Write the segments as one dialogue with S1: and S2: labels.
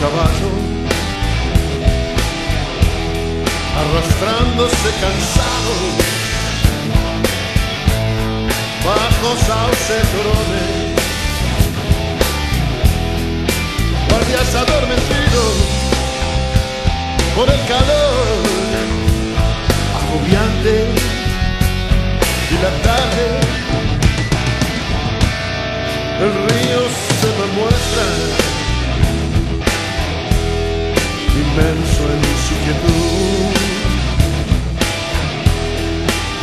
S1: caballo, arrastrándose cansado bajo sauces drones, guardias adormecidos por el calor agobiante y la tarde. El río se me muestra inmenso en su quietud,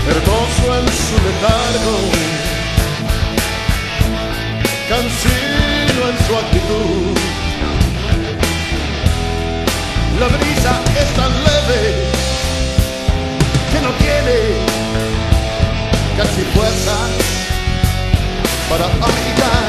S1: hermoso en su letargo, cansino en su actitud. La brisa es tan leve que no tiene casi fuerzas para agitar.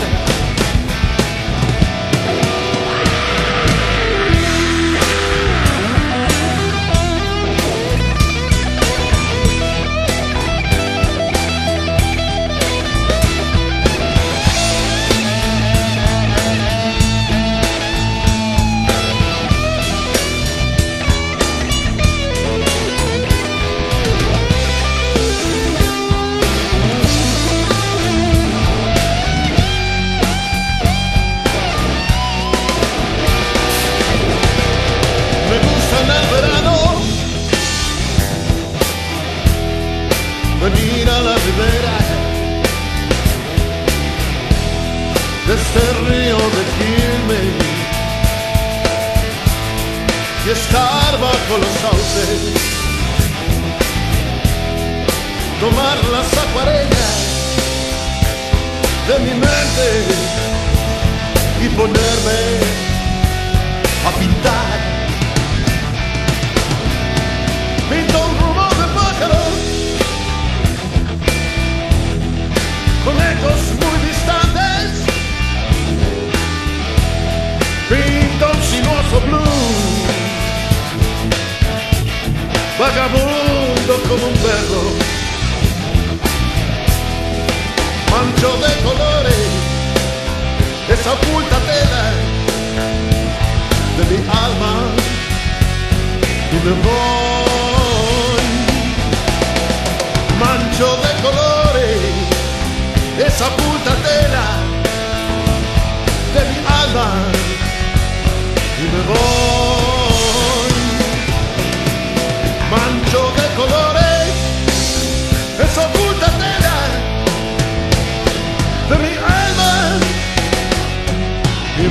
S1: Este río de Quilmes y estar bajo los sauces, tomar las acuarelas de mi mente y ponerme spinto sinuoso blu. Vagabondo come un perro mangio dei colori e sapulta tela delle alma di voi mangio dei colori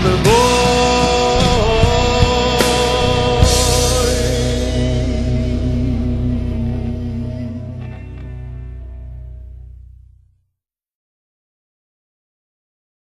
S1: de mi